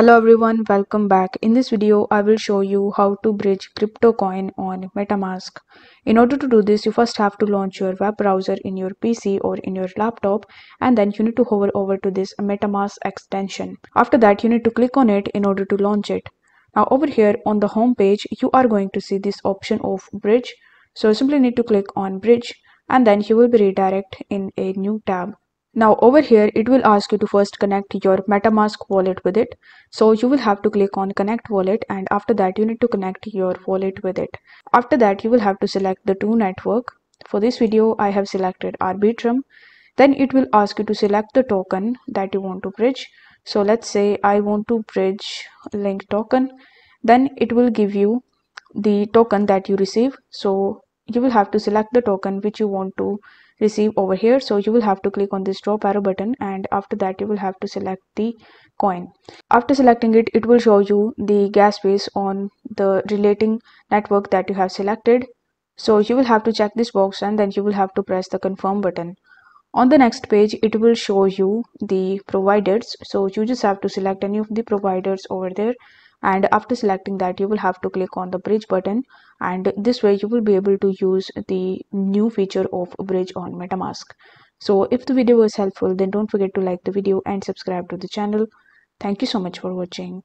Hello everyone, welcome back. In this video, I will show you how to bridge crypto coin on MetaMask. In order to do this, you first have to launch your web browser in your PC or in your laptop and then you need to hover over to this MetaMask extension. After that, you need to click on it in order to launch it. Now over here on the home page, you are going to see this option of bridge. So simply need to click on bridge and then you will be redirect in a new tab. Now over here it will ask you to first connect your MetaMask wallet with it. So you will have to click on connect wallet and after that you need to connect your wallet with it. After that you will have to select the two network. For this video I have selected Arbitrum. Then it will ask you to select the token that you want to bridge. So let's say I want to bridge link token. Then it will give you the token that you receive. So you will have to select the token which you want to receive over here. So you will have to click on this drop arrow button and after that you will have to select the coin. After selecting it it will show you the gas fees on the relating network that you have selected. So you will have to check this box and then you will have to press the confirm button. On the next page it will show you the providers. So you just have to select any of the providers over there and after selecting that you will have to click on the bridge button. And this way you will be able to use the new feature of bridge on metamask. So if the video was helpful then don't forget to like the video and subscribe to the channel. Thank you so much for watching